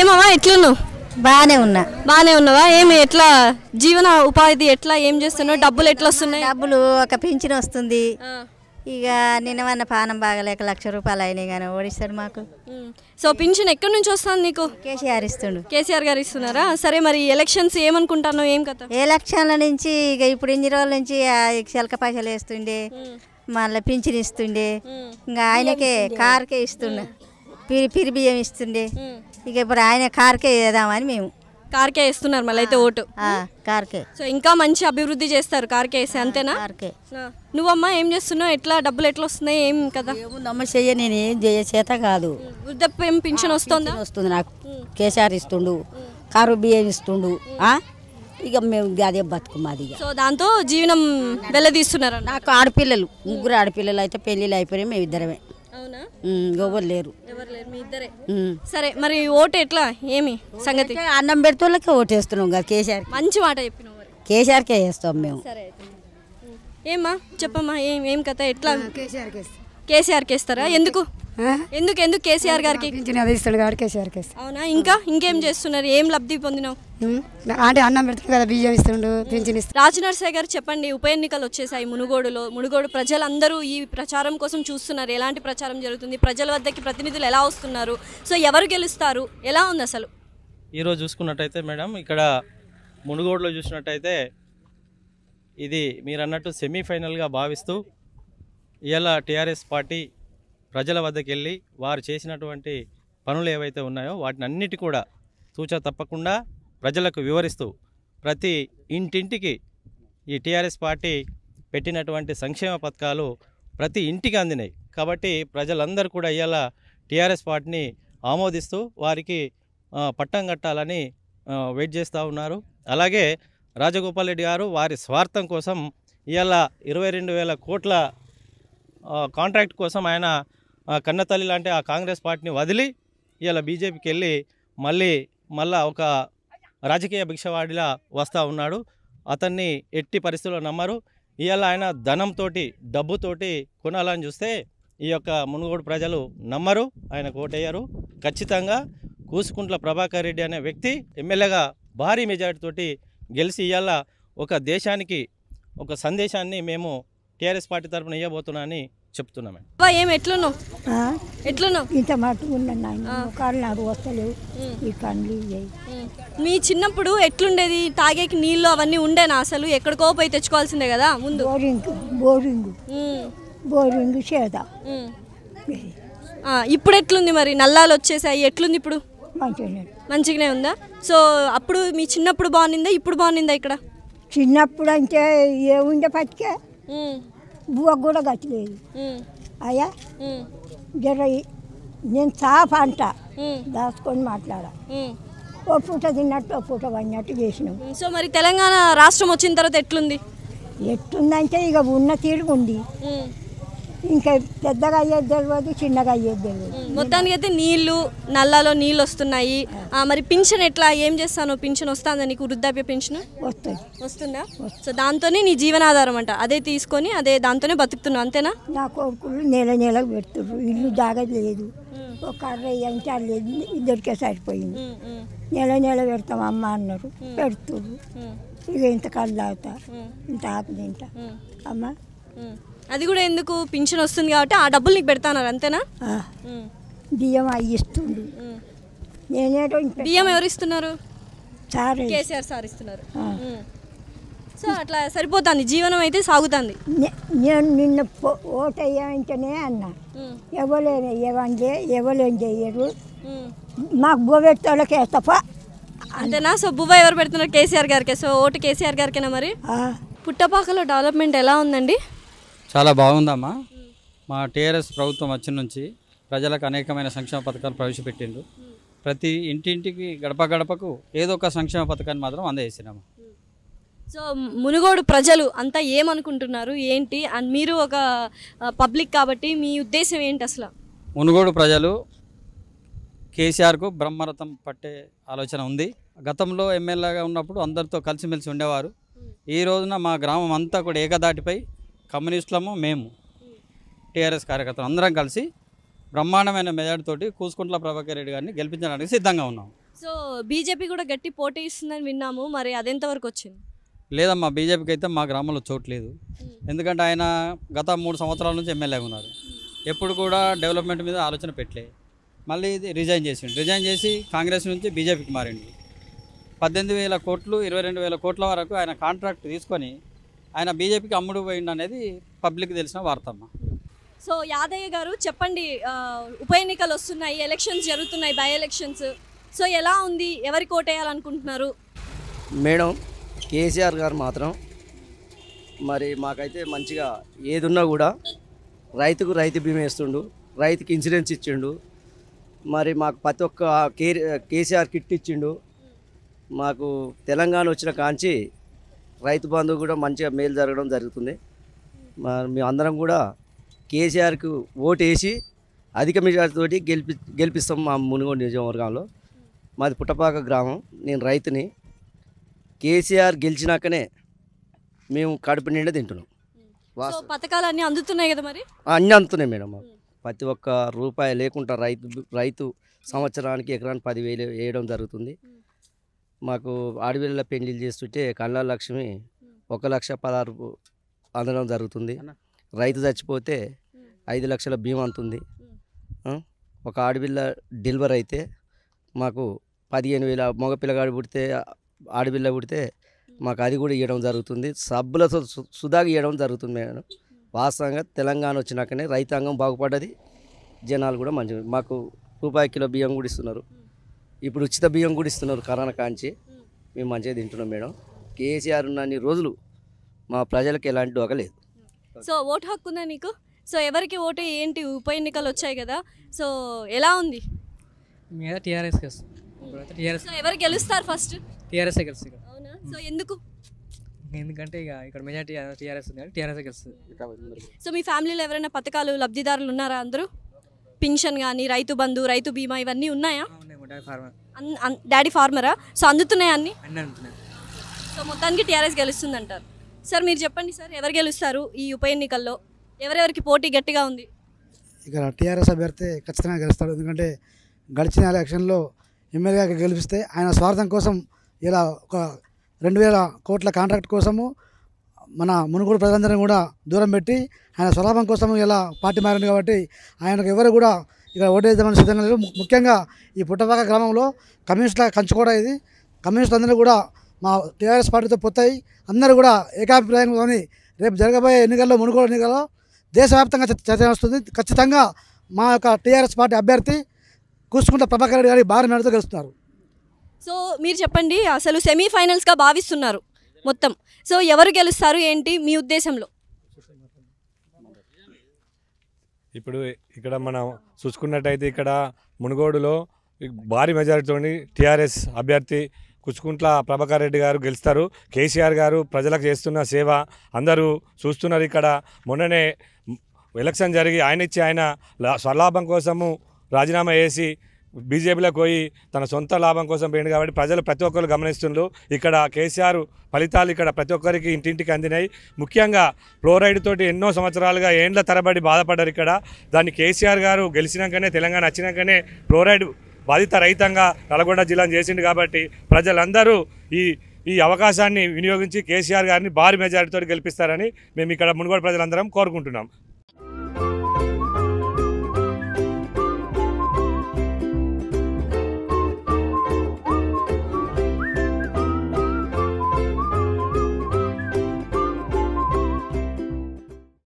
ఏమమ్మా ఎట్లున్నావు? బాగానే ఉన్నా. బాగానే ఉన్నావా? ఏమి ఎట్లా జీవన ఉపాధి ఎట్లా ఏం చేస్తున్నావు? డబ్బులు ఎట్లా వస్తున్నాయి డబ్బులు ఒక పింఛన్ వస్తుంది. ఇక నిన్నవన్న పానం బాగలేక లక్ష రూపాయలు అయినాయి కానీ ఓడిస్తాడు మాకు. సో పింఛన్ ఎక్కడి నుంచి వస్తుంది నీకు? కేసీఆర్ ఇస్తుండు. కేసీఆర్ గారు ఇస్తున్నారా? సరే మరి ఎలక్షన్స్ ఏమనుకుంటున్నావు? ఏం కథ? ఏ లక్షల నుంచి ఇక ఇప్పుడు ఇన్ని రోజుల నుంచి ఆ చిలక పైసలు వేస్తుండే మళ్ళీ పింఛన్ ఇస్తుండే ఇంకా ఆయనకే కార్కే ఇస్తుండే పిరి పిరి బియ్యం ఇస్తుండే. ఇక ఇప్పుడు ఆయన కార్కే వేద్దామని మేము. కార్కే ఇస్తున్నారు మళ్ళీ అయితే ఓటు. కార్కే. సో ఇంకా మంచి అభివృద్ధి చేస్తారు కార్కే వేస్తే అంతేనా? కార్కే. నువ్వమ్మా ఏం చేస్తున్నావు? ఎట్లా? డబ్బులు ఎట్లా వస్తున్నాయి? ఏం కదా? ఏముందమ్మ చెయ్య నేను ఏం చేయ చేత కాదు. వృద్ధాప్యం పింఛన్ వస్తుందా? వస్తుంది నాకు. కేసీఆర్ ఇస్తుండు. కారు బియ్యం ఇస్తుండు. ఆ? ఇక మేము అదే బతుకు మాది ఇక. సో దాంతో జీవనం వెళ్ళదీస్తున్నారు నాకు ఆడపిల్లలు. ముగ్గురు ఆడపిల్లలు అయితే పెళ్ళిళ్ళు అయిపోయినాయి మేము ఇద్దరమే ఎవరు లేరు. ఎవరు లేరు? మీ ఇద్దరే? ఉమ్. సరే మరి ఓటు ఎట్లా? ఏమి సంగతి? అన్నం పెడుతుళ్ళకే ఓటేస్తున్నాం కదా కేసీఆర్ మంచి మాట చెప్పినావు మరి. కేసీఆర్కే వేస్తాం మేము. ఏమ్మా? చెప్పమ్మా ఏం ఏం కథ? ఎట్లా? కేసీఆర్కి ఇస్తారా? ఎందుకు? ఎందుకు ఎందుకు కేసీఆర్ గారికి? అది ఇస్తాడు కాబట్టి కేసీఆర్కి ఇస్తాడు అవునా? ఇంకా ఇంకేం చేస్తున్నారు? ఏం లబ్ధి పొందినావు? అంటే అన్నం పెడతాడు కదా బియ్యం ఇస్తుండు పింఛన్ ఇస్తాడు. రాజనరసయ్య గారు చెప్పండి ఉప ఎన్నికలు వచ్చేసాయి మునుగోడులో. మునుగోడు ప్రజలందరూ ఈ ప్రచారం కోసం చూస్తున్నారు. ఎలాంటి ప్రచారం జరుగుతుంది? ప్రజల వద్దకి ప్రతినిధులు ఎలా వస్తున్నారు? సో ఎవరు గెలుస్తారు? ఎలా ఉంది అసలు? ఈరోజు చూసుకున్నట్టయితే మేడం ఇక్కడ మునుగోడులో చూసినట్టయితే ఇది మీరు అన్నట్టు సెమీఫైనల్గా భావిస్తూ ఇవాళ టీఆర్ఎస్ పార్టీ ప్రజల వద్దకు వెళ్ళి వారు చేసినటువంటి పనులు ఏవైతే ఉన్నాయో వాటిని అన్నిటి కూడా సూచ తప్పకుండా ప్రజలకు వివరిస్తూ ప్రతి ఇంటింటికి ఈ టీఆర్ఎస్ పార్టీ పెట్టినటువంటి సంక్షేమ పథకాలు ప్రతి ఇంటికి అందినాయి. కాబట్టి ప్రజలందరూ కూడా ఇవాళ టీఆర్ఎస్ పార్టీని ఆమోదిస్తూ వారికి పట్టం కట్టాలని వెయిట్ చేస్తూ ఉన్నారు. అలాగే రాజగోపాల్ రెడ్డి గారు వారి స్వార్థం కోసం ఇవాళ ఇరవై రెండు వేల కోట్ల కాంట్రాక్ట్ కోసం ఆయన కన్నతల్లి లాంటి ఆ కాంగ్రెస్ పార్టీని వదిలి ఇలా బీజేపీకి వెళ్ళి మళ్ళీ మళ్ళా ఒక రాజకీయ భిక్షవాడిలా వస్తూ ఉన్నాడు. అతన్ని ఎట్టి పరిస్థితుల్లో నమ్మరు. ఇవాళ ఆయన ధనంతోటి డబ్బుతోటి కొనాలని చూస్తే ఈ యొక్క మునుగోడు ప్రజలు నమ్మరు ఆయన ఓటేయరు. ఖచ్చితంగా కూసుకుంట్ల ప్రభాకర్ రెడ్డి అనే వ్యక్తి ఎమ్మెల్యేగా భారీ మెజార్టీతోటి గెలిచి ఇవాళ ఒక దేశానికి ఒక సందేశాన్ని మేము టీఆర్ఎస్ పార్టీ తరఫున ఇవ్వబోతున్నామని చెప్తున్నామండి. అబ్బా, ఏం ఎట్లున్నావు? ఎట్లున్నావు? ఇంత మట్టుకు ఉన్నాను నాయన. కాళ్ళు నాకు వస్తలేవు. ఈ కండ్లు. మీ చిన్నప్పుడు ఎట్లుండేది? తాగేకి నీళ్ళు అవన్నీ ఉండేనా అసలు? ఎక్కడికో పోయి తెచ్చుకోవాల్సిందే కదా ముందు. Boring boring. బోరింగ్. ఆ, ఇప్పుడు ఎట్లుంది మరి? నల్లాలు వచ్చేసాయి ఎట్లుంది ఇప్పుడు? మంచిగా మంచిగానే ఉందా? సో అప్పుడు మీ చిన్నప్పుడు బాగుందా ఇప్పుడు బాగుందా ఇక్కడ? చిన్నప్పుడు అంటే ఏముండే పట్టుకే ఉం. బువ్వ కూడా గట్టలేదు. అయ్యా. జర నేను సాఫ్ అంట. దాచుకొని మాట్లాడ. ఓ పూట తిన్నట్టు ఓ పూట పడినట్టు చేసినాం. సో మరి తెలంగాణ రాష్ట్రం వచ్చిన తర్వాత ఎట్లుంది ఎట్టుందంటే ఇక ఉన్న తీరుగు ఉంది ఉం. ఇంకా పెద్దగా అయ్యేది తెలియదు చిన్నగా అయ్యేది తెలియదు. మొత్తానికి అయితే నీళ్ళు నల్లాలో నీళ్ళు వస్తున్నాయి. ఆ, మరి పింఛన్ ఎట్లా ఏం చేస్తాను? పింఛన్ వస్తుందా నీకు? వృద్ధాప్య పింఛన్? వస్తుంది? వస్తుందా సో దాంతోనే నీ జీవనాధారం అంట. అదే తీసుకొని అదే దాంతోనే బతుకుతున్నావు అంతేనా? నా కొడుకులు నెల నెల పెడుతుర్రు. ఇల్లు జాగలేదు ఒక కర్ర అంటే లేదు. ఇద్దరికే సరిపోయింది. నెల నెల పెడతాం అమ్మ అన్నారు. పెడుతుర్రు. ఇక ఇంత కళ్ళు తాగుతా ఇంత ఆకు తింటా. అమ్మ. అది కూడా ఎందుకు? పింఛన్ వస్తుంది కాబట్టి ఆ డబ్బులు నీకు పెడతాన్నారు అంతేనా. బియ్యం అవి. నేనేటో ఇంత బియ్యం ఎవరు ఇస్తున్నారు సారే కేసీఆర్ సార్ ఇస్తున్నారు. సో అట్లా సరిపోతుంది జీవనం అయితే సాగుతుంది. నేను నిన్న ఓటు వేయమంటేనే అన్నా. ఎవలేని ఇవ్వండి ఎవలేం చెయ్యరు. మాకు బోబెట్టోళ్ళకి వేస్తాపా అంతేనా? సో బువ్వ ఎవరు పెడుతున్నారు? కేసీఆర్ గారికి. సో ఓటు కేసీఆర్ గారికేనా మరి? పుట్టపాకలో డెవలప్మెంట్ ఎలా ఉందండి? చాలా బాగుందమ్మా. మా టీఆర్ఎస్ ప్రభుత్వం వచ్చిన నుంచి ప్రజలకు అనేకమైన సంక్షేమ పథకాలు ప్రవేశపెట్టిండ్రు. ప్రతి ఇంటింటికి గడప గడపకు ఏదో ఒక సంక్షేమ పథకాన్ని మాత్రం అందజేసినాము. సో మునుగోడు ప్రజలు అంతా ఏమనుకుంటున్నారు ఏంటి? అండ్ మీరు ఒక పబ్లిక్ కాబట్టి మీ ఉద్దేశం ఏంటి అసలు? మునుగోడు ప్రజలు కేసీఆర్కు బ్రహ్మరథం పట్టే ఆలోచన ఉంది. గతంలో ఎమ్మెల్యేగా ఉన్నప్పుడు అందరితో కలిసిమెలిసి ఉండేవారు. ఈ రోజున మా గ్రామం అంతా కూడా ఏకదాటిపై కమ్యూనిస్టులము మేము టీఆర్ఎస్ కార్యకర్తలు అందరం కలిసి బ్రహ్మాండమైన మెజార్టీతోటి కూసుకుంట్ల ప్రభాకర్ రెడ్డి గారిని గెలిపించడానికి సిద్ధంగా ఉన్నాం సో బీజేపీ కూడా గట్టి పోటీ ఇస్తుందని విన్నాము. మరి అదెంతవరకు వచ్చింది? లేదమ్మా బీజేపీకి అయితే మా గ్రామంలో చోటు లేదు. ఎందుకంటే ఆయన గత మూడు సంవత్సరాల నుంచి ఎమ్మెల్యేగా ఉన్నారు. ఎప్పుడు కూడా డెవలప్మెంట్ మీద ఆలోచన పెట్టలే. మళ్ళీ ఇది రిజైన్ చేసిండు. రిజైన్ చేసి కాంగ్రెస్ నుంచి బీజేపీకి మారిండు. పద్దెనిమిది వేల కోట్లు ఇరవై రెండు వేల కోట్ల వరకు ఆయన కాంట్రాక్ట్ తీసుకొని ఆయన బీజేపీకి అమ్ముడు పోయిండు అనేది పబ్లిక్ తెలిసిన వార్త అమ్మ సో యాదయ్య గారు చెప్పండి ఉప ఎన్నికలు వస్తున్నాయి ఎలక్షన్స్ జరుగుతున్నాయి బై ఎలక్షన్స్. సో ఎలా ఉంది? ఎవరికి ఓటేయాలనుకుంటున్నారు మేడం కేసీఆర్ గారు మాత్రం మరి మాకైతే మంచిగా ఏదున్నా కూడా రైతుకు రైతు బీమా ఇస్తుండు రైతుకి ఇన్సూరెన్స్ ఇచ్చిండు మరి మాకు ప్రతి ఒక్క కేసీఆర్ కిట్ ఇచ్చిండు మాకు తెలంగాణ వచ్చిన కాంచి రైతు బంధువు కూడా మంచిగా మేలు జరగడం జరుగుతుంది. మేము అందరం కూడా కేసీఆర్కు ఓటు వేసి అధిక మెజార్టీతోటి గెలిపి గెలిపిస్తాం మా మునుగోడు నియోజకవర్గంలో. మాది పుట్టపాక గ్రామం. నేను రైతుని. కేసీఆర్ గెలిచినాకనే మేము కడుపు నిండా తింటున్నాం. పథకాలు అన్నీ అందుతున్నాయి కదా మరి? అన్నీ అందుతున్నాయి మేడం. ప్రతి ఒక్క రూపాయి లేకుండా రైతు రైతు సంవత్సరానికి ఎకరానికి పదివేలు వేయడం జరుగుతుంది. మాకు ఆడపిల్లల పెళ్ళిళ్ళు చేస్తుంటే కళ్ళ లక్ష్మి ఒక లక్ష పదహారు అందడం జరుగుతుంది. రైతు చచ్చిపోతే ఐదు లక్షల బీమా అందుతుంది ఆ? ఒక ఆడపిల్ల డెలివరీ అయితే మాకు పదిహేను వేల మగ పిల్లగాడు పుడితే ఆడపిల్ల పుడితే మాకు అది కూడా ఇవ్వడం జరుగుతుంది. సబ్బులతో సు- సుధాగా ఇవ్వడం జరుగుతుంది మేడం. వాస్తవంగా తెలంగాణ వచ్చినాకనే రైతాంగం బాగుపడ్డది. జనాలు కూడా మంచిగా మాకు రూపాయి కిలో బియ్యం కూడా ఇస్తున్నారు. ఇప్పుడు ఉచిత బియ్యం కూడా ఇస్తున్నారు కరోనా కాంచి. మేము మంచిగా తింటున్నాం మేడం. కేసీఆర్ ఉన్నన్ని రోజులు మా ప్రజలకు ఎలాంటి డోక లేదు. సో ఓటు హక్కు ఉందా నీకు సో ఎవరికి ఓటు ఏంటి ఉప ఎన్నికలు వచ్చాయి కదా? సో ఎలా ఉంది? మీద టీఆర్ఎస్ గెలుస్తుంది ఇప్పుడైతే టీఆర్ఎస్ సో ఎవరు గెలుస్తారు ఫస్ట్ టీఆర్ఎస్ అవునా? సో ఎందుకు? ఎందుకంటే ఇక ఇక్కడ మెజార్టీ టీఆర్ఎస్ ఉంది టీఆర్ఎస్ గెలుస్తుంది. సో మీ ఫ్యామిలీలో ఎవరైనా పథకాలు లబ్ధిదారులు ఉన్నారా అందరూ? పింఛన్ కానీ రైతు బంధు రైతు బీమా ఇవన్నీ ఉన్నాయా? Daddy farmer. సో అందుతున్నాయి అన్ని? సో మొత్తానికి టీఆర్ఎస్ గెలుస్తుంది అంటారు సార్ మీరు చెప్పండి సార్ ఎవరు గెలుస్తారు ఈ ఉప ఎన్నికల్లో? ఎవరెవరికి పోటీ గట్టిగా ఉంది? ఇక్కడ టీఆర్ఎస్ అభ్యర్థి ఖచ్చితంగా గెలుస్తాడు. ఎందుకంటే గడిచిన ఎలక్షన్లో ఎమ్మెల్యేగా గెలిపిస్తే ఆయన స్వార్థం కోసం ఇలా ఒక రెండు వేల కోట్ల కాంట్రాక్ట్ కోసము మన మునుగోడు ప్రజలందరినీ కూడా దూరం పెట్టి ఆయన స్వలాభం కోసం ఇలా పార్టీ మారింది కాబట్టి ఆయనకు ఎవరు కూడా ఇక్కడ ఓటేద్దామని సిద్ధంగా లేరు. ముఖ్యంగా ఈ పుట్టపాక గ్రామంలో కమ్యూనిస్టుల కంచు కూడా ఇది. కమ్యూనిస్టులు అందరూ కూడా మా టీఆర్ఎస్ పార్టీతో పొత్తాయి. అందరూ కూడా ఏకాభిప్రాయంలోని రేపు జరగబోయే ఎన్నికల్లో మునుగోడు ఎన్నికల్లో దేశవ్యాప్తంగా చర్చ వస్తుంది ఖచ్చితంగా మా యొక్క టీఆర్ఎస్ పార్టీ అభ్యర్థి కూసుకుంట ప్రభాకర్ రెడ్డి గారి భారీ మేడతో గెలుస్తున్నారు. సో మీరు చెప్పండి అసలు సెమీఫైనల్స్గా భావిస్తున్నారు మొత్తం. సో ఎవరు గెలుస్తారు ఏంటి మీ ఉద్దేశంలో? ఇప్పుడు ఇక్కడ మనం చూసుకున్నట్టయితే ఇక్కడ మునుగోడులో భారీ మెజారిటీతోని టీఆర్ఎస్ అభ్యర్థి కుచుకుంట్ల ప్రభాకర్ రెడ్డి గారు గెలుస్తారు. కేసీఆర్ గారు ప్రజలకు చేస్తున్న సేవ అందరూ చూస్తున్నారు ఇక్కడ. మొన్ననే ఎలక్షన్ జరిగి ఆయన ఇచ్చి ఆయన లా- స్వలాభం కోసము రాజీనామా చేసి బీజేపీలోకి పోయి తన సొంత లాభం కోసం పోయింది కాబట్టి ప్రజలు ప్రతి ఒక్కరు గమనిస్తున్నారు ఇక్కడ కేసీఆర్ ఫలితాలు ఇక్కడ ప్రతి ఒక్కరికి ఇంటింటికి అందినాయి. ముఖ్యంగా ఫ్లోరైడ్ తోటి ఎన్నో సంవత్సరాలుగా ఏండ్ల తరబడి బాధపడ్డారు ఇక్కడ. దాన్ని కేసీఆర్ గారు గెలిచినాకనే తెలంగాణ వచ్చినాకనే ఫ్లోరైడ్ బాధిత రహితంగా నల్గొండ జిల్లాను చేసిండు కాబట్టి ప్రజలందరూ ఈ ఈ అవకాశాన్ని వినియోగించి కేసీఆర్ గారిని భారీ మెజారిటీతో గెలిపిస్తారని మేము ఇక్కడ మునుగోడు ప్రజలందరం కోరుకుంటున్నాం.